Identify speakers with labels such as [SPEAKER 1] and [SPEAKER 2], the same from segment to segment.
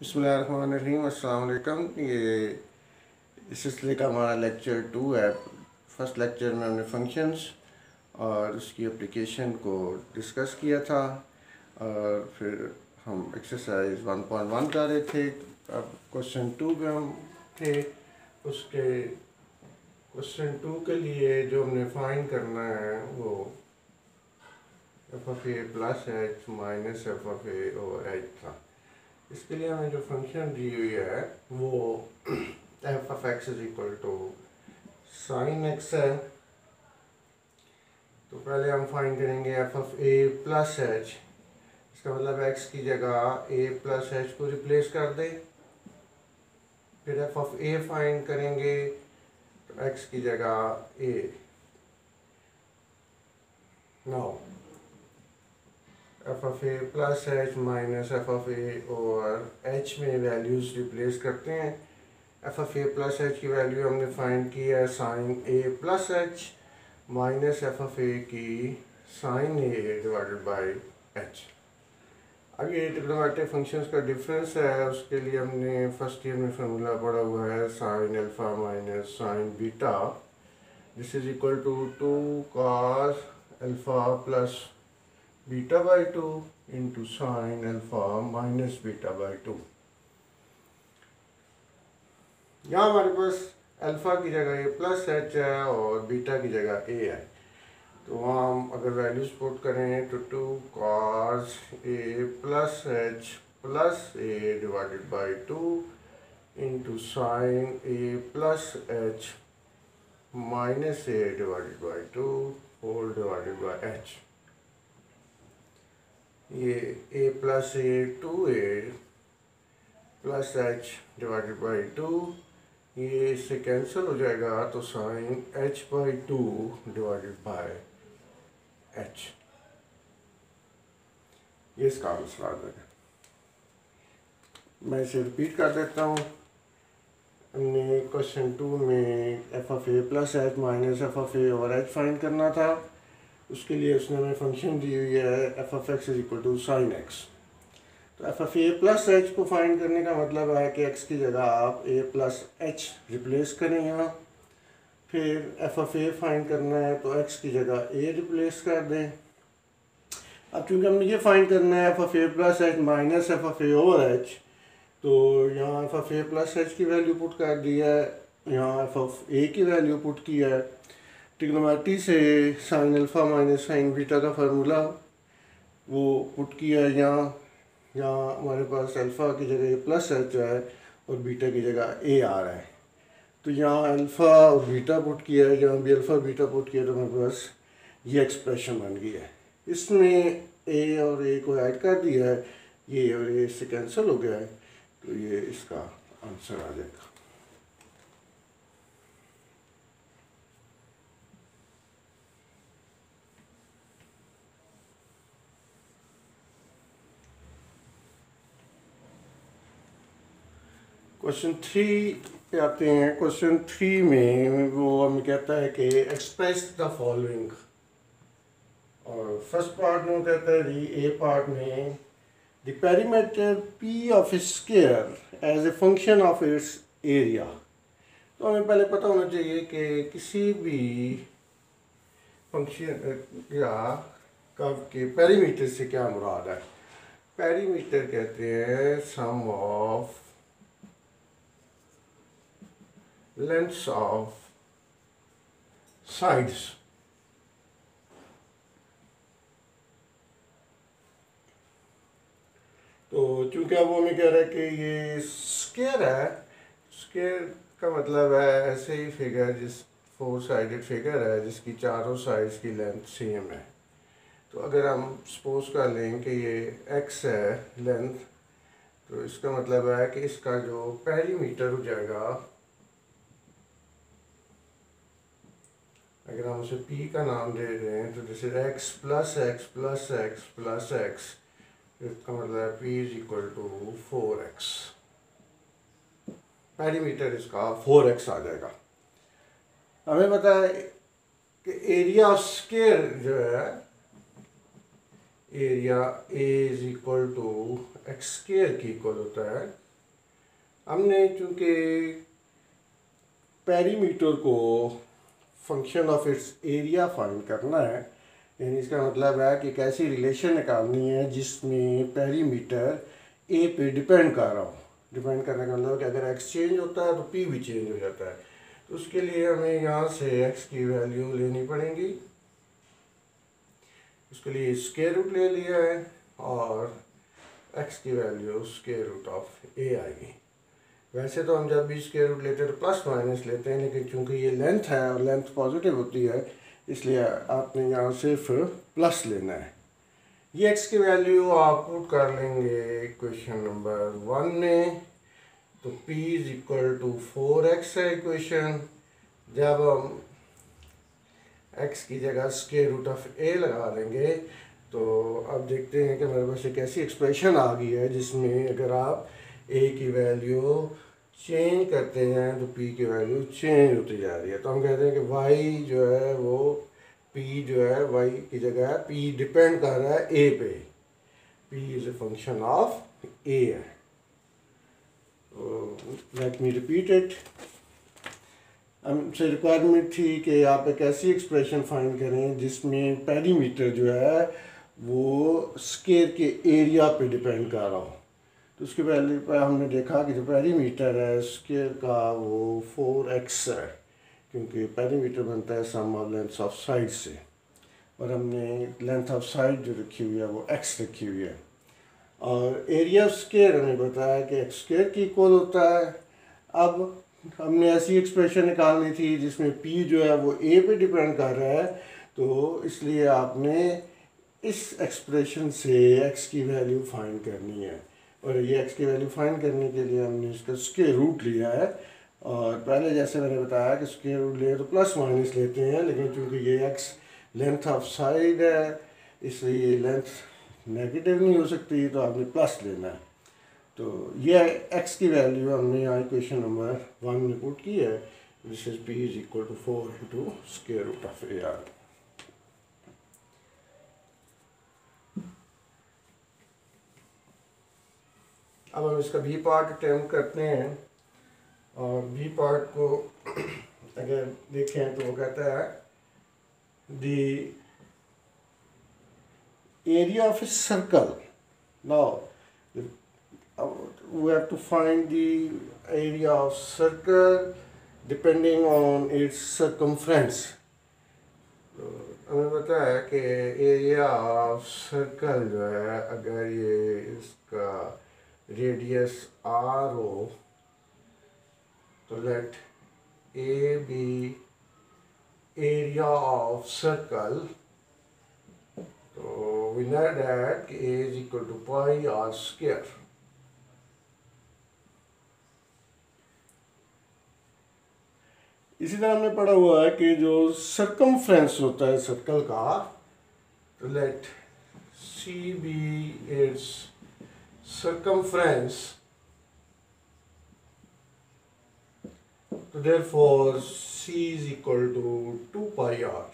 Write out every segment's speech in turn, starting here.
[SPEAKER 1] बसमीम अल्लाम ये इस सिलसिले का हमारा लेक्चर टू है। फ़र्स्ट लेक्चर में हमने फ़ंक्शंस और उसकी एप्लीकेशन को डिस्कस किया था और फिर हम एक्सरसाइज 1.1 कर रहे थे। अब क्वेश्चन टू पे हम थे। उसके क्वेश्चन टू के लिए जो हमने फाइंड करना है, वो F of A plus H minus F of A और एच था। इसके लिए हमें जो फ़ंक्शन दी हुई है, वो F F X is equal to sine X है। तो पहले हम फाइंड करेंगे F of A plus H इसका मतलब एक्स की जगह ए प्लस एच को रिप्लेस कर दे। फिर एफ़ ऑफ़ ए फाइंड करेंगे तो एक्स की जगह A now F of A plus H minus F of A और एच में वैल्यूज़ रिप्लेस करते हैं। F of A plus H की वैल्यू हमने फाइंड की है sine A plus H minus F of A की sine A divided by H अब ये ट्रिग्नोमेट्रिक फ़ंक्शंस का डिफरेंस है, उसके लिए हमने फ़र्स्ट ईयर में फार्मूला पढ़ा हुआ है sine alpha minus sine beta this is equal to two cos alpha plus beta by two into sine alpha minus beta by two यहाँ हमारे पास अल्फ़ा की जगह ये प्लस एच है और बीटा की जगह ए है। तो वहाँ हम अगर वैल्यूज़ पुट करें तो two cos A plus H plus A divided by two into sine A plus H minus A divided by two whole divided by H ये A plus A two A plus H divided by two ये इससे cancel हो जाएगा तो sine H by two divided by H ये इसका answer आ जाएगा मैं इसे रिपीट कर देता हूँ। हमने क्वेश्चन टू में F of A plus H minus F of A और एच फाइंड करना था। उसके लिए उसने हमें फ़ंक्शन दी हुई है F F X is equal to sine X तो F F A plus H को फाइंड करने का मतलब है कि एक्स की जगह आप ए प्लस एच रिप्लेस करें यहाँ। फिर एफ़ एफ़ ए फाइंड करना है तो एक्स की जगह ए रिप्लेस कर दें। अब चूँकि हमने ये फाइंड करना है F F A plus H minus F F A over H तो यहाँ F F A plus H की वैल्यू पुट कर दी है, यहाँ एफ़ एफ़ ए की वैल्यू पुट की है। टिग्नोमेट्री से sine alpha minus sine beta का फार्मूला वो पुट किया यहाँ। यहाँ हमारे पास अल्फ़ा की जगह प्लस एच है और बीटा की जगह ए आ रहा है। तो यहाँ अल्फ़ा और बीटा पुट किया है। यहाँ भी अल्फ़ा बीटा पुट किया तो हमारे पास ये एक्सप्रेशन बन गई है। इसमें ए और ए को ऐड कर दिया है। ये और ए इससे कैंसिल हो गया है। तो ये इसका आंसर आ जाएगा। क्वेश्चन थ्री पे आते हैं? क्वेश्चन थ्री में वो हमें कहता है कि एक्सप्रेस द फॉलोइंग और फ़र्स्ट पार्ट में कहता है जी ए पार्ट में the perimeter P of square as a function of its area तो हमें पहले पता होना चाहिए कि किसी भी फ़ंक्शन या कव के पेरीमीटर से क्या मुराद है? पेरीमीटर कहते हैं sum of lengths of sides. तो चूँकि अब वो हमें कह रहा है कि ये स्केयर है स्केयर का मतलब है ऐसे ही फिगर जिस फोर साइडेड फिगर है, जिसकी चारों साइड्स की लेंथ सेम है तो अगर हम सपोज़ कर लें कि ये एक्स है लेंथ तो इसका मतलब है कि इसका जो पेरीमीटर हो जाएगा अगर हम उसे p का नाम दे रहे हैं तो this is plus X plus X plus X इसका मतलब है p is equal to four X perimeter इसका फोर एक्स आ जाएगा। हमें पता है कि एरिया ऑफ़ स्केयर जो है area A is equal to x square की इक्वल होता है। हमने चूँकि पेरीमीटर को function of its area find करना है। यानी इसका मतलब है कि कैसी रिलेशन निकालनी है, जिसमें पेरीमीटर ए पे डिपेंड कर रहा हो। डिपेंड करने का मतलब कि अगर एक्स चेंज होता है तो पी भी चेंज हो जाता है। तो उसके लिए हमें यहाँ से एक्स की वैल्यू लेनी पड़ेगी। उसके लिए स्केयर रूट ले लिया है, और एक्स की value square root of A आएगी। वैसे तो हम जब भी स्केयर रूट लेते हैं तो प्लस माइनस लेते हैं, लेकिन चूँकि ये लेंथ है और लेंथ पॉजिटिव होती है, इसलिए आपने यहाँ सिर्फ़ प्लस लेना है। ये एक्स की वैल्यू आप पुट कर लेंगे इक्वेशन नंबर वन में तो P is equal to four x है इक्वेशन जब हम एक्स की जगह स्केयर रूट ऑफ़ ए लगा देंगे तो अब देखते हैं कि मेरे पास एक ऐसी एक्सप्रेशन आ गई है जिसमें अगर आप ए की वैल्यू चेंज करते हैं तो पी की वैल्यू चेंज होती जा रही है। तो हम कहते हैं कि वाई जो है वो पी जो है वाई की जगह पी डिपेंड कर रहा है ए पे। P is a function of A है। लेट मी रिपीट इट हमसे रिक्वायरमेंट थी कि आप एक ऐसी एक्सप्रेशन फाइंड करें जिसमें पेरीमीटर जो है वो स्केयर के एरिया पे डिपेंड कर रहा हो। तो उसके पहले पर हमने देखा कि जो पैरीमीटर है स्केयर का वो फोर एक्स है, क्योंकि पैरीमीटर बनता है sum of length of side से। और हमने लेंथ ऑफ़ साइड जो रखी हुई है, वो एक्स रखी हुई है। और एरिया ऑफ़ स्केयर हमें बताया कि एक्स स्केयर की इक्वल होता है। अब हमने ऐसी एक्सप्रेशन निकालनी थी जिसमें पी जो है, वो ए पे डिपेंड कर रहा है। तो इसलिए आपने इस एक्सप्रेशन से एक्स की वैल्यू फाइंड करनी है। और ये एक्स की वैल्यू फाइंड करने के लिए हमने इसका स्केयर रूट लिया है। और पहले जैसे मैंने बताया कि स्केयर रूट लिए तो प्लस माइनस लेते हैं, लेकिन चूँकि ये एक्स लेंथ ऑफ़ साइड है, इसलिए लेंथ नेगेटिव नहीं हो सकती तो आपने प्लस लेना है। तो ये एक्स की वैल्यू हमने यहाँ इक्वेशन नंबर वन में पुट की है this is P is equal to four into square root of A R अब हम इसका बी पार्ट अटैम्प करते हैं और बी पार्ट को अगर देखें तो वो कहता है the area of a circle now we have to find the area of circle depending on its circumference हमें पता है कि एरिया ऑफ़ सर्कल जो है, अगर ये इसका आर हो तो let A be area of circle So we know that A is equal to pi r square. इसी तरह हमने पढ़ा हुआ है कि जो सरकमफ्रेंस होता है सर्कल का तो let C be its circumference. So therefore, c is equal to 2 pi r.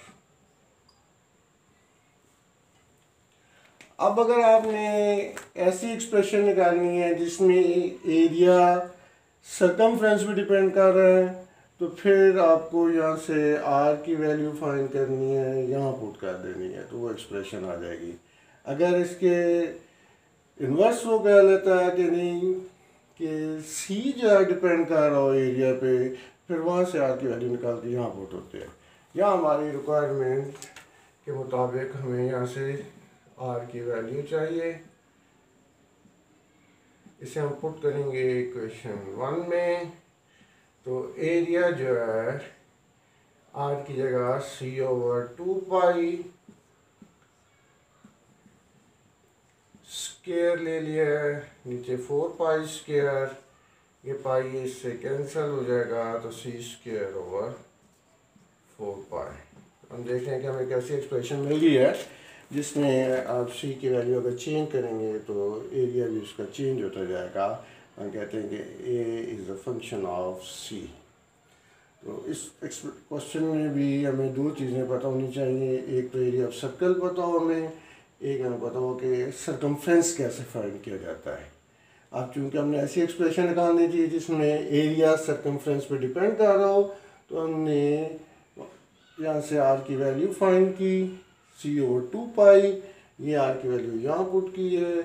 [SPEAKER 1] अब अगर आपने ऐसी एक्सप्रेशन निकालनी है जिसमें एरिया सरकमफ्रेंस भी डिपेंड कर रहा है तो फिर आपको यहाँ से आर की वैल्यू फाइंड करनी है, यहाँ पुट कर देनी है तो वो एक्सप्रेशन आ जाएगी। अगर इसके इन्वर्स वो कह लेता है कि नहीं कि सी जो है, डिपेंड कर रहा हो एरिया पे। फिर वहाँ से आर की वैल्यू निकाल के यहाँ पुट होते हैं। या हमारी रिक्वायरमेंट के मुताबिक हमें यहाँ से आर की वैल्यू चाहिए। इसे हम पुट करेंगे क्वेश्चन वन में। तो एरिया जो है, आर की जगह C over two pi square ले लिया है, नीचे फोर पाई स्केयर ये पाई इससे कैंसिल हो जाएगा तो C square over four pi हम देख रहे हैं कि हमें कैसी एक्सप्रेशन मिल गई है, जिसमें आप सी की वैल्यू अगर चेंज करेंगे तो एरिया भी उसका चेंज होता जाएगा। हम कहते हैं कि A is a function of C तो इस क्वेश्चन में भी हमें दो चीज़ें पता होनी चाहिए, एक तो एरिया ऑफ़ सर्कल पता हो हमें एक पता हो कि सरकमफ्रेंस कैसे फाइंड किया जाता है? अब चूँकि हमने ऐसी एक्सप्रेशन निकालनी थी जिसमें एरिया सरकमफ्रेंस पे डिपेंड कर रहा हो तो हमने यहाँ से आर की वैल्यू फाइंड की सी ओवर टू पाई, ये आर की वैल्यू यहाँ पुट की है,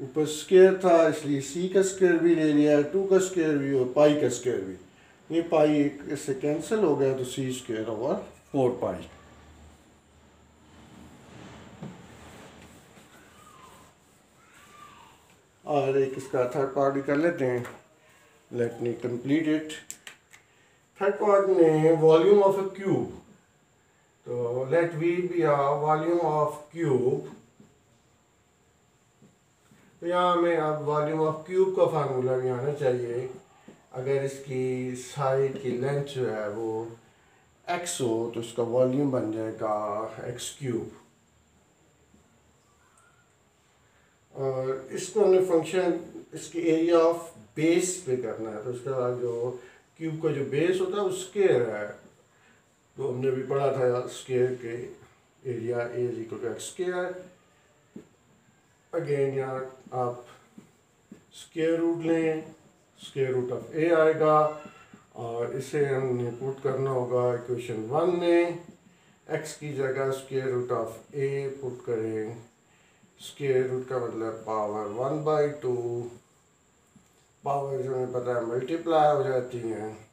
[SPEAKER 1] ऊपर स्केयर था, इसलिए सी का स्केयर भी ले लिया टू का स्केयर भी और पाई का स्केयर भी। ये पाई एक इससे कैंसिल हो गया तो C square over four pi और एक इसका थर्ड पार्ट भी कर लेते हैं। Let me complete it third part में वॉल्यूम ऑफ़ अ क्यूब तो let V be ah volume of cube तो यहाँ हमें अब वॉल्यूम ऑफ़ क्यूब का फार्मूला भी आना चाहिए। अगर इसकी साइड की लेंथ जो है वो एक्स हो तो इसका वॉल्यूम बन जाएगा एक्स क्यूब और इसको हमने फ़ंक्शन इसके एरिया ऑफ़ बेस पे करना है। तो उसका जो क्यूब का जो बेस होता है स्केयर है। तो हमने भी पढ़ा था स्केयर के area A is equal to x square again यहाँ आप स्केयर रूट लें स्केयर रूट ऑफ़ ए आएगा। और इसे हमने पुट करना होगा इक्वेशन वन में। एक्स की जगह square root of A put करें। स्केयर रूट का मतलब power one by two power जो हमें पता है मल्टीप्लाई हो जाती हैं।